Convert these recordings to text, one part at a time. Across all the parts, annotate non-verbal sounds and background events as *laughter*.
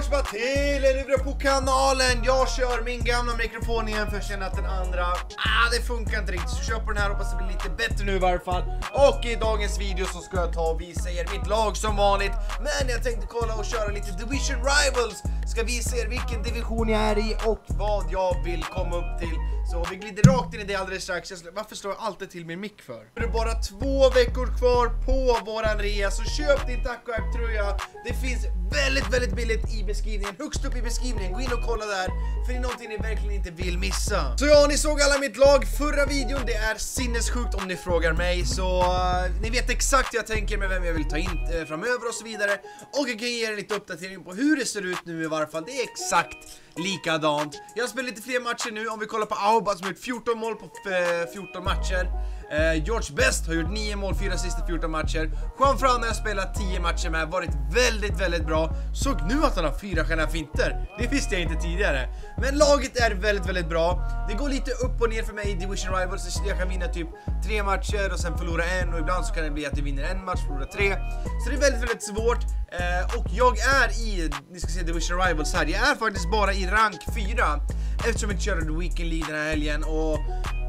tillbaka bara till en Uvra på kanalen. Jag kör min gamla mikrofon igen för jag känner att den andra, ah det funkar inte riktigt. Så kör på den här, hoppas det blir lite bättre nu i varje fall. Och i dagens video så ska jag ta och visa er mitt lag som vanligt. Men jag tänkte kolla och köra lite Division Rivals. Ska visa er vilken division jag är i och vad jag vill komma upp till. Så vi glider rakt in i det alldeles strax. Jag slår- Varför slår jag alltid till min mick för? Det är bara två veckor kvar på våran rea så köp din Taco App tröja. Det finns väldigt, väldigt billigt i beskrivningen. Högst upp i beskrivningen. Gå in och kolla där. För det är någonting ni verkligen inte vill missa. Så ja, ni såg alla mitt lag förra videon. Det är sinnessjukt om ni frågar mig. Så uh, ni vet exakt hur jag tänker med vem jag vill ta in uh, framöver och så vidare. Och jag kan ge er lite uppdatering på hur det ser ut nu varför. Det är exakt likadant. Jag har spelat lite fler matcher nu. Om vi kollar på Auba som har gjort 14 mål på eh, 14 matcher. Eh, George Best har gjort 9 mål, 4 assist i 14 matcher. Juan Fran har jag spelat 10 matcher med, varit väldigt, väldigt bra. Såg nu att han har fyra stjärna finter. Det visste jag inte tidigare. Men laget är väldigt, väldigt bra. Det går lite upp och ner för mig i Division Rivals. Jag kan vinna typ 3 matcher och sen förlora en och ibland så kan det bli att jag vinner en match, förlorar tre. Så det är väldigt, väldigt svårt. Eh, och jag är i, ni ska se Division Rivals här, jag är faktiskt bara i rank 4 eftersom jag inte körde The Weekend League den här helgen och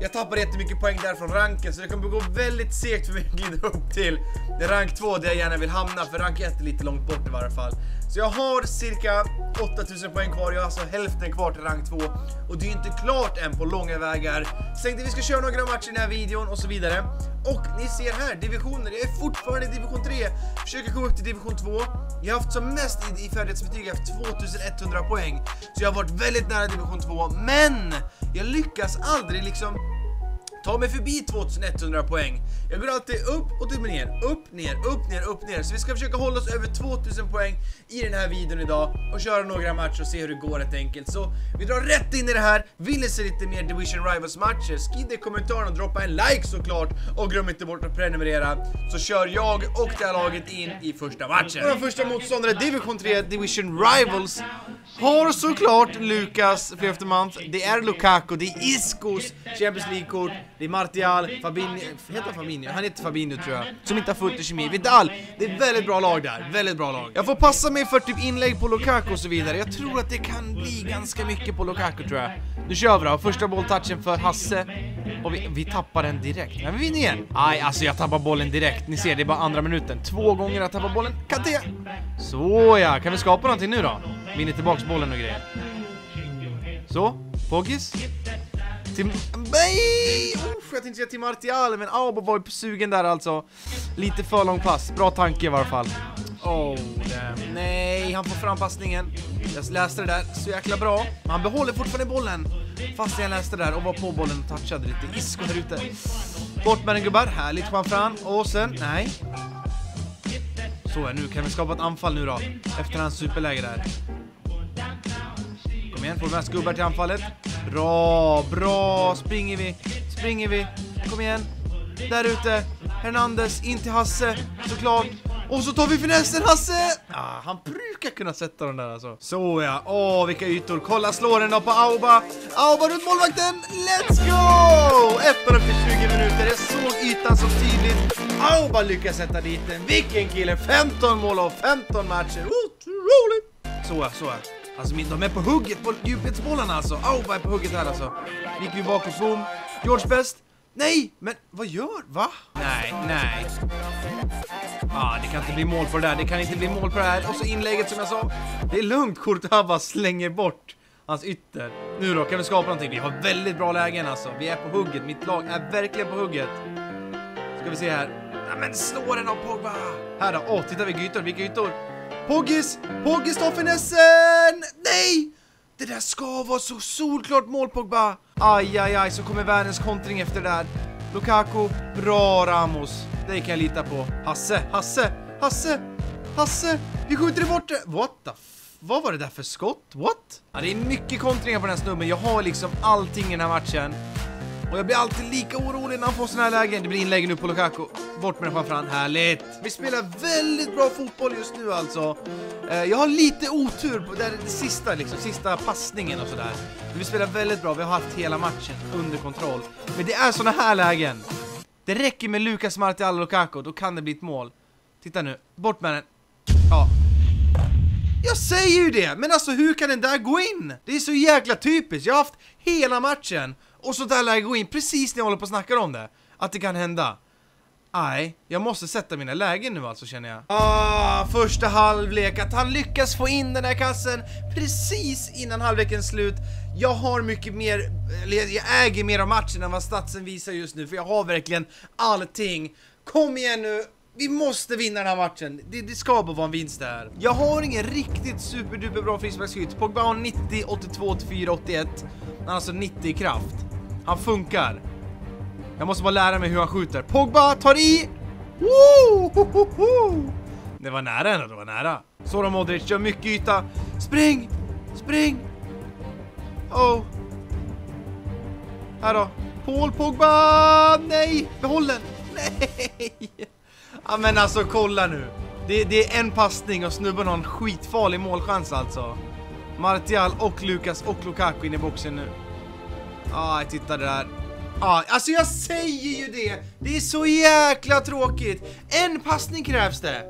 jag tappade jättemycket poäng där från ranken så det kommer gå väldigt segt för mig att glida upp till rank 2 där jag gärna vill hamna för rank 1 är lite långt bort i varje fall. Så jag har cirka 8000 poäng kvar, jag har alltså hälften kvar till rank 2 och det är ju inte klart än på långa vägar. Så tänkte vi ska köra några matcher i den här videon och så vidare. Och ni ser här, divisioner, jag är fortfarande i division 3, försöker komma upp till division 2. Jag har haft som mest i, i färdighetsbetyg, jag har haft 2100 poäng. Så jag har varit väldigt nära division 2, men jag lyckas aldrig liksom ta mig förbi 2100 poäng. Jag går alltid upp och typ ner, upp, ner, upp, ner, upp, ner. Så vi ska försöka hålla oss över 2000 poäng i den här videon idag och köra några matcher och se hur det går helt enkelt. Så vi drar rätt in i det här. Vill ni se lite mer Division Rivals matcher? Skriv det i kommentarerna och droppa en like såklart. Och glöm inte bort att prenumerera. Så kör jag och det här laget in i första matchen. Vår första motståndare, Division 3 Division Rivals, har såklart Lukas Fleftemant, Det är Lukaku, det är Iskos Champions League-kort. Det är Martial, Fabinho, heter han Fabinho? Han heter Fabinho tror jag. Som inte har fullt i kemi. Vidal, det är väldigt bra lag där. Väldigt bra lag. Jag får passa mig för typ inlägg på Lukaku och så vidare. Jag tror att det kan bli ganska mycket på Lukaku tror jag. Nu kör vi då. Första bolltouchen för Hasse. Och vi, vi tappar den direkt. Men vi vinner igen. Aj, alltså jag tappar bollen direkt. Ni ser, det är bara andra minuten. Två gånger jag tappar bollen. Kanté! Såja, kan vi skapa någonting nu då? Vinner tillbaks bollen och grejer. Så, Pogis. Till... Nej! Uff, jag tänkte säga till Martial, men Aubo var ju sugen där alltså. Lite för lång pass. Bra tanke i varje fall. Oh, damn. Nej, han får fram passningen. Jag läste det där så jäkla bra. Men han behåller fortfarande bollen. Fast jag läste det där och var på bollen och touchade lite. Isco här ute. Bort med den gubbar. Härligt Juan Fran. Och sen, nej. Så ja, nu kan vi skapa ett anfall nu då. Efter hans superläge där. Kom igen, får med gubbar till anfallet. Bra, bra. Springer vi, springer vi. Kom igen. Där ute. Hernandez in till Hasse, såklart. Och så tar vi finessen Hasse! Ah, han brukar kunna sätta den där alltså. Så ja, åh vilka ytor. Kolla slår den då på Auba. Auba runt målvakten. Let's go! Ettan efter 20 minuter. Jag såg ytan så tydligt. Auba lyckas sätta dit den. Vilken kille! 15 mål och 15 matcher. Otroligt! Så ja, så ja. Alltså de är på hugget på djupledsbollarna alltså. Auba är på hugget här alltså. Gick vi bakåt, boom. George best! Nej, men vad gör? Va? Nej, nej. Ah, det kan inte bli mål på det där, det kan inte bli mål på det här. Och så inlägget som jag sa. Det är lugnt, Courtois slänger bort hans ytter. Nu då, kan vi skapa någonting? Vi har väldigt bra lägen alltså. Vi är på hugget, mitt lag är verkligen på hugget. Ska vi se här. Nej men slå den av Pogba! Här då, åh, titta vilka ytor, vilka ytor. Poggis! Poggis tar finessen! Nej! Det där ska vara så solklart mål Pogba! Aj, aj, aj, så kommer världens kontring efter det där. Lukaku, bra Ramos. Det kan jag lita på. Hasse, Hasse, Hasse, Hasse! Vi skjuter bort det! What the f- Vad var det där för skott? What? Ja, det är mycket kontringar på den här snubben. Jag har liksom allting i den här matchen. Och jag blir alltid lika orolig när han får såna här lägen. Det blir inlägg nu på Lukaku. Bort med den framför Härligt! Vi spelar väldigt bra fotboll just nu alltså. Eh, jag har lite otur på det, det sista liksom, sista passningen och sådär. Men vi spelar väldigt bra, vi har haft hela matchen under kontroll. Men det är såna här lägen. Det räcker med Lucas Martial och Lukaku, då kan det bli ett mål. Titta nu, bort med den. Ja. Jag säger ju det! Men alltså hur kan den där gå in? Det är så jäkla typiskt, jag har haft hela matchen och så där läge gå in precis när jag håller på och snackar om det. Att det kan hända. Nej, jag måste sätta mina lägen nu alltså känner jag. Ah, första halvlek, att han lyckas få in den här kassen precis innan halvlekens slut. Jag har mycket mer, eller jag äger mer av matchen än vad statsen visar just nu, för jag har verkligen allting. Kom igen nu, vi måste vinna den här matchen. Det, det ska bara vara en vinst det här. Jag har ingen riktigt superduper bra frisparksskytt. Pogba har 90, 82, 84, 81. Han har alltså 90 i kraft. Han funkar. Jag måste bara lära mig hur han skjuter. Pogba tar i! Woo! Det var nära ändå, det var nära. Sora Modric gör mycket yta. Spring! Spring! Oh. Här då. Paul Pogba! Nej! Behåll den! Nej! Ja men alltså kolla nu. Det, det är en passning och snubben har en skitfarlig målchans alltså. Martial och Lukas och Lukaku in i boxen nu. Ah, titta där. Ah, alltså jag säger ju det! Det är så jäkla tråkigt! En passning krävs det!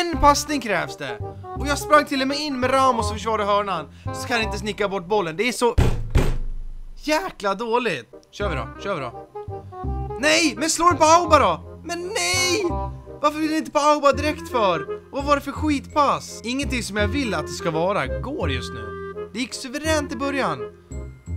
En passning krävs det! Och jag sprang till och med in med Ramos och försvarade hörnan. Så kan inte snicka bort bollen. Det är så jäkla dåligt. Kör vi då, kör vi då. Nej, men slå den på Auba då! Men nej! Varför vill ni inte på Auba direkt för? Och vad var det för skitpass? Ingenting som jag vill att det ska vara går just nu. Det gick suveränt i början.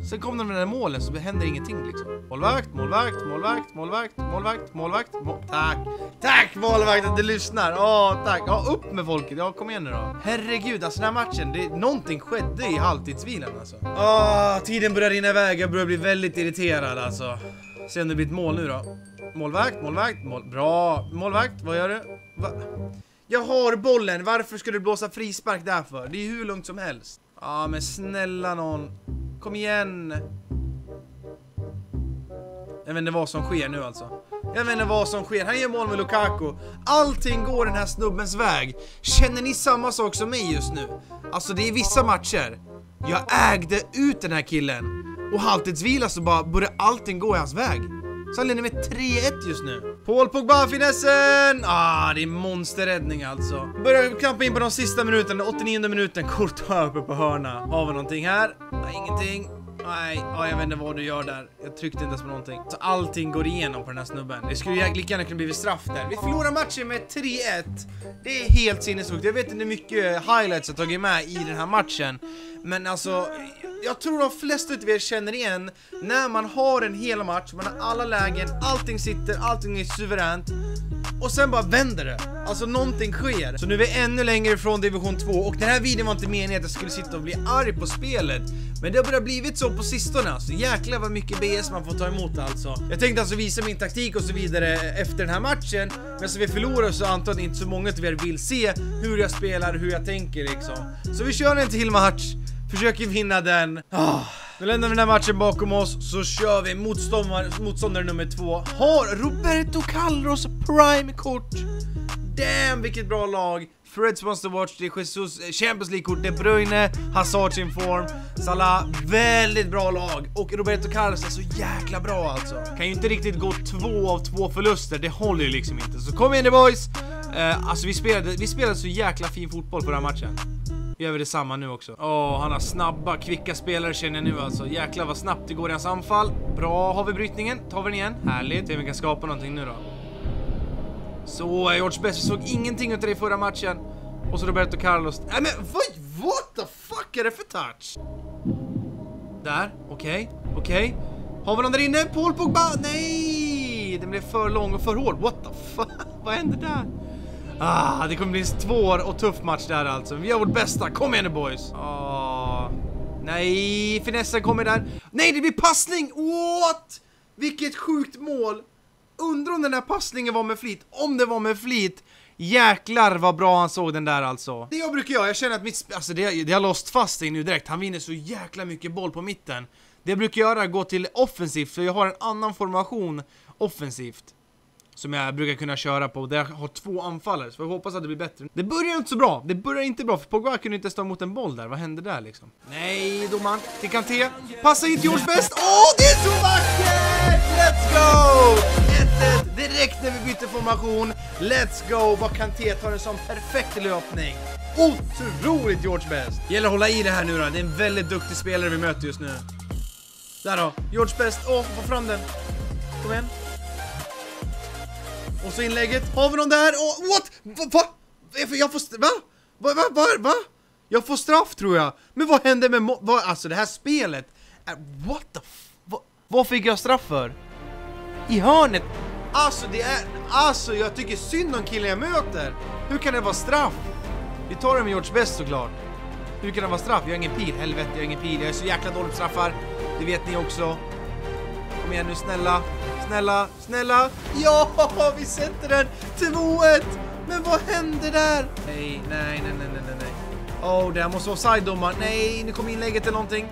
Sen kom de med den där målen så det händer ingenting liksom. Målvakt, målvakt, målvakt, målvakt, målvakt, målvakt, mål... Tack! Tack målvakt att du lyssnar! Åh, tack! Ja, upp med folket! Ja, kom igen nu då. Herregud, alltså den här matchen, det, någonting skedde i halvtidsvilan alltså. Åh, tiden börjar rinna iväg, jag börjar bli väldigt irriterad alltså. Se om det blir ett mål nu då. Målvakt, målvakt, mål bra. Målvakt, vad gör du? Va? Jag har bollen, varför ska du blåsa frispark därför? Det är hur lugnt som helst. Ja, men snälla någon. Kom igen! Jag vet inte vad som sker nu alltså. Jag vet inte vad som sker. Han gör mål med Lukaku. Allting går den här snubbens väg. Känner ni samma sak som mig just nu? Alltså det är vissa matcher. Jag ägde ut den här killen. Och halvtidsvila så bara började allting gå i hans väg. Så han leder med 3-1 just nu. Paul Pogba finessen! Ah, det är monsterräddning alltså. Börjar klampa in på de sista minuterna, 89 minuten. Kort uppe på hörna. Har vi någonting här? Nej, ingenting. Nej, ja, jag vet inte vad du gör där. Jag tryckte inte ens på någonting. Så allting går igenom på den här snubben. Det skulle ju lika gärna kunna bli straff där. Vi förlorar matchen med 3-1. Det är helt sinnessjukt. Jag vet inte hur mycket highlights jag tagit med i den här matchen. Men alltså, jag tror de flesta av er känner igen när man har en hel match, man har alla lägen, allting sitter, allting är suveränt och sen bara vänder det. Alltså någonting sker. Så nu är vi ännu längre ifrån division 2 och den här videon var inte meningen att jag skulle sitta och bli arg på spelet. Men det har börjat blivit så på sistone alltså. Jäklar vad mycket BS man får ta emot alltså. Jag tänkte alltså visa min taktik och så vidare efter den här matchen. Men som vi förlorar så antar jag inte så många av er vill se hur jag spelar, hur jag tänker liksom. Så vi kör en till match. Försöker vinna den. Ah. Oh. Nu lämnar vi den här matchen bakom oss, så kör vi motståndare, motståndare nummer två. Har Roberto Carlos prime-kort. Damn vilket bra lag. Freds Monster Watch, det är Jesus, eh, Champions League-kort, De Bruyne, Hazard sin form, Salah, väldigt bra lag. Och Roberto Carlos är så jäkla bra alltså. Kan ju inte riktigt gå två av två förluster, det håller ju liksom inte. Så kom igen nu boys! Uh, alltså vi spelade, vi spelade så jäkla fin fotboll på den här matchen gör vi detsamma nu också. Åh, oh, han har snabba, kvicka spelare känner jag nu alltså. Jäklar vad snabbt det går i hans anfall. Bra, har vi brytningen? Tar vi den igen? Härligt. Se om vi kan skapa någonting nu då. Så, George Best, vi såg ingenting utav dig i förra matchen. Och så Roberto Carlos. Nej men vad, what the fuck är det för touch? Där, okej, okay, okej. Okay. Har vi någon där inne? Paul Pogba? Nej! Den blev för lång och för hård. What the fuck? *laughs* vad hände där? Ah, det kommer bli en svår och tuff match där alltså. Vi gör vårt bästa. Kom igen nu boys. Ah, nej, finessen kommer där. Nej, det blir passning! What? Vilket sjukt mål. Undrar om den där passningen var med flit. Om det var med flit. Jäklar vad bra han såg den där alltså. Det jag brukar göra, jag känner att mitt... Alltså det, det har låst fast sig nu direkt. Han vinner så jäkla mycket boll på mitten. Det jag brukar göra är att gå till offensivt, för jag har en annan formation offensivt som jag brukar kunna köra på, där jag har två anfallare, så jag hoppas att det blir bättre. Det börjar inte så bra, det börjar inte bra, för Pogba kunde inte stå emot en boll där, vad hände där liksom? Nej, domaren, till Kanté, passa in till George Best, åh, oh, det är så vackert! Let's go! 1-1 direkt! när vi byter formation. Let's go! Vad Kanté tar en sån perfekt löpning. Otroligt George Best! Gäller att hålla i det här nu då, det är en väldigt duktig spelare vi möter just nu. Där då, George Best, åh, få fram den. Kom igen. Och så inlägget, har vi någon där? Åh, what? Va? va? Eh, jag får, va? Va, va, va, va? Jag får straff tror jag. Men vad hände med vad, alltså det här spelet? Eh, what the f va, Vad fick jag straff för? I hörnet? Alltså det är, alltså jag tycker synd om killen jag möter. Hur kan det vara straff? Vi tar det med George Best såklart. Hur kan det vara straff? Jag har ingen pil, helvete jag har ingen pil. Jag är så jäkla dålig på straffar. Det vet ni också. Kom igen nu snälla, snälla, snälla. Ja, *laughs* vi sätter den! 2-1! Men vad hände där? Nej, nej, nej, nej, nej, nej. Åh, oh, det här måste vara offside-domaren. Nej, nu kom inlägget eller någonting.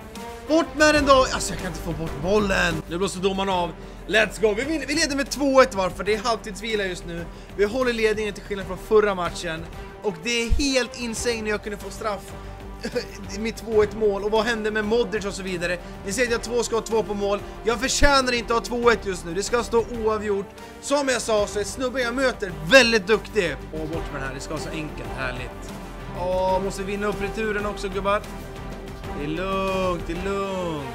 Bort med den då! Alltså jag kan inte få bort bollen. Nu blåser domaren av. Let's go! Vi, vinner, vi leder med 2-1 varför? Det är halvtidsvila just nu. Vi håller ledningen till skillnad från förra matchen. Och det är helt insane när jag kunde få straff *laughs* mitt 2-1 mål och vad hände med Modric och så vidare. Ni ser att jag har två skott, två på mål. Jag förtjänar inte att ha 2-1 just nu, det ska stå oavgjort. Som jag sa så är snubben jag möter väldigt duktig. Och bort med den här, det ska vara så enkelt, härligt. Åh, måste vinna upp returen också gubbar. Det är lugnt, det är lugnt.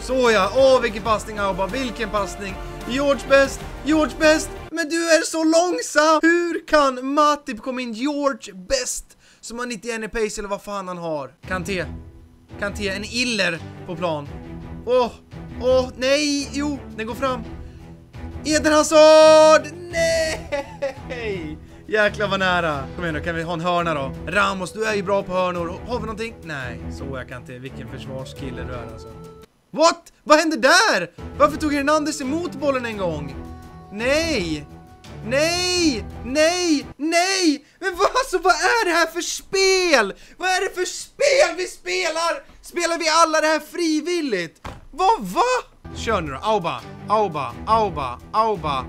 Såja, åh vilken passning Auba, vilken passning. George bäst, George bäst, men du är så långsam! Hur kan Matip komma in George bäst som har 91 i pace eller vad fan han har? Kanté, Kanté, en iller på plan. Åh, åh, nej, jo, den går fram. Eden Hazard! Nej! Jäklar vad nära. Kom igen då, kan vi ha en hörna då? Ramos, du är ju bra på hörnor. Har vi någonting? Nej, så jag kan inte. Vilken försvarskille du är alltså. What? Vad hände där? Varför tog Hernandez emot bollen en gång? Nej! Nej! Nej! Nej! Men vad, alltså, vad är det här för spel? Vad är det för spel vi spelar? Spelar vi alla det här frivilligt? Vad, va? Kör nu då, Auba, Auba, Auba, Auba.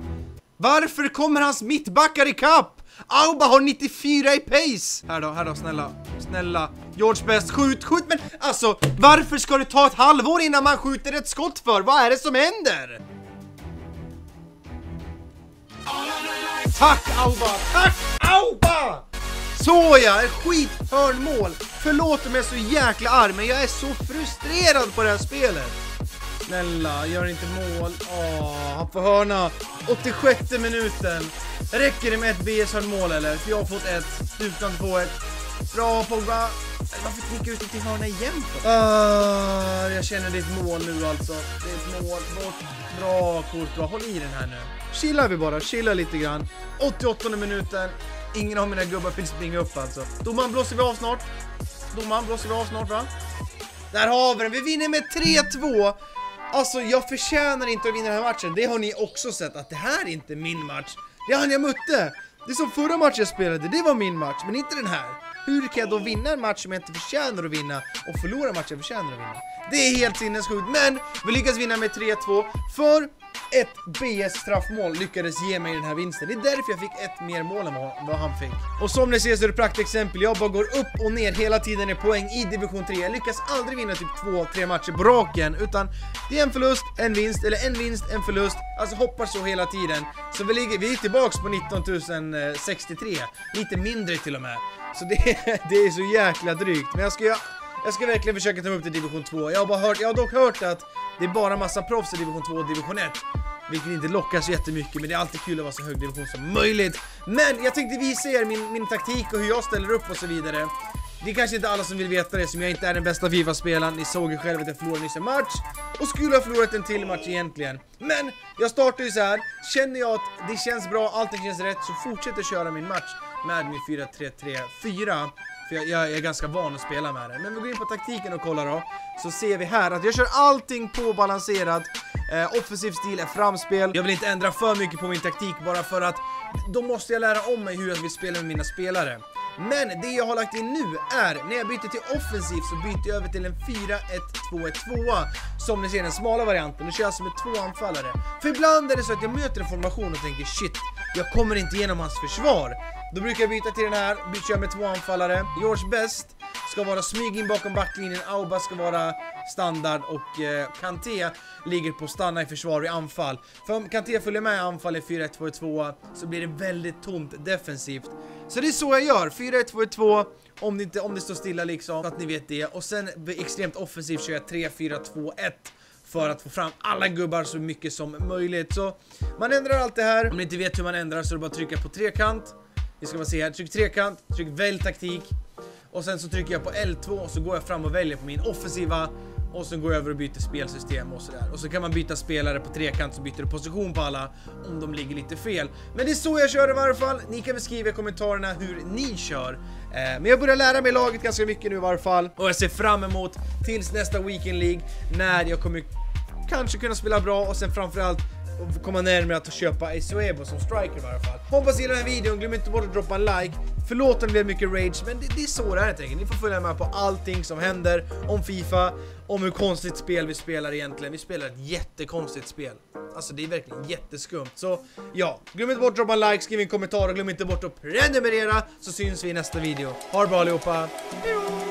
Varför kommer hans mittbackar i kapp? Auba har 94 i pace! Här då, här då, snälla, snälla. George Best, skjut, skjut, men alltså varför ska det ta ett halvår innan man skjuter ett skott för? Vad är det som händer? Tack Auba, tack Auba! Såja, ett skithörnmål! Förlåt om jag är så jäkla arg, men jag är så frustrerad på det här spelet. Snälla, gör inte mål. Åh, han får hörna. 86 minuten. Räcker det med ett BS-mål eller? För jag har fått ett, utan på ett. Bra Pogba. Varför knickar ut det till hörna igen för? Uh, ah, jag känner det är ett mål nu alltså. Det är ett mål. Bort. Bra Courtois, håll i den här nu. Chillar vi bara, chillar lite grann. 88 minuten. Ingen av mina gubbar vill springa upp alltså. Domaren blåser vi av snart. Domaren blåser vi av snart va? Där har vi den, vi vinner med 3-2. Alltså jag förtjänar inte att vinna den här matchen. Det har ni också sett att det här är inte min match. Det är han jag mötte! Det är som förra matchen jag spelade, det var min match, men inte den här. Hur kan jag då vinna en match som jag inte förtjänar att vinna och förlora en match jag förtjänar att vinna? Det är helt sinnessjukt, men vi lyckas vinna med 3-2 för ett BS straffmål lyckades ge mig den här vinsten. Det är därför jag fick ett mer mål än vad han fick. Och som ni ser så är det praktexempel. Jag bara går upp och ner hela tiden i poäng i division 3. Jag lyckas aldrig vinna typ 2-3 matcher på raken, utan det är en förlust, en vinst, eller en vinst, en förlust. Alltså hoppar så hela tiden. Så vi, ligger, vi är tillbaks på 19 063, lite mindre till och med. Så det, *laughs* det är så jäkla drygt. Men jag ska, göra jag ska verkligen försöka ta mig upp till division 2. Jag har, bara hört, jag har dock hört att det är bara massa proffs i division 2 och division 1. Vilket inte lockar så jättemycket, men det är alltid kul att vara så hög division som möjligt. Men jag tänkte visa er min, min taktik och hur jag ställer upp och så vidare. Det är kanske inte alla som vill veta det, som jag inte är den bästa FIFA-spelaren. Ni såg ju själva att jag förlorade nyss en match och skulle ha förlorat en till match egentligen. Men jag startar ju så här. känner jag att det känns bra, allting känns rätt, så fortsätter köra min match med min 4-3-3-4. För jag, jag, är ganska van att spela med den. Men vi går in på taktiken och kollar då. Så ser vi här att jag kör allting på balanserat. Eh, offensiv stil är framspel. Jag vill inte ändra för mycket på min taktik bara för att då måste jag lära om mig hur jag vill spela med mina spelare. Men det jag har lagt in nu är, när jag byter till offensiv så byter jag över till en 4-1-2-1-2 Som ni ser den smala varianten, nu kör jag alltså med två anfallare För ibland är det så att jag möter en formation och tänker shit, jag kommer inte igenom hans försvar Då brukar jag byta till den här, byter jag med två anfallare George Best ska vara smyg in bakom backlinjen, Auba ska vara standard och eh, Kanté ligger på stanna i försvar i anfall. För om Kanté följer med i anfall i 4-1-2-2 så blir det väldigt tomt defensivt. Så det är så jag gör, 4-1-2-2 om det, inte, om det står stilla liksom, så att ni vet det. Och sen extremt offensivt kör jag 3-4-2-1 för att få fram alla gubbar så mycket som möjligt. Så man ändrar allt det här. Om ni inte vet hur man ändrar så är det bara att trycka på trekant. Vi ska bara se här, tryck trekant, tryck välj taktik och sen så trycker jag på L2 och så går jag fram och väljer på min offensiva och sen går jag över och byter spelsystem och sådär. Och så kan man byta spelare på trekant så byter du position på alla om de ligger lite fel. Men det är så jag kör i varje fall. Ni kan väl skriva i kommentarerna hur ni kör. Eh, men jag börjar lära mig laget ganska mycket nu i varje fall. Och jag ser fram emot tills nästa Weekend League när jag kommer kanske kunna spela bra och sen framförallt komma närmare att köpa Esuebo som striker i alla fall. Hoppas ni gillar den här videon, glöm inte bort att droppa en like. Förlåt om det blev mycket rage, men det, det är så det är helt enkelt. Ni får följa med på allting som händer om Fifa, om hur konstigt spel vi spelar egentligen. Vi spelar ett jättekonstigt spel. Alltså det är verkligen jätteskumt. Så ja, glöm inte bort att droppa en like, skriv en kommentar och glöm inte bort att prenumerera så syns vi i nästa video. Ha det bra allihopa! Hejdå!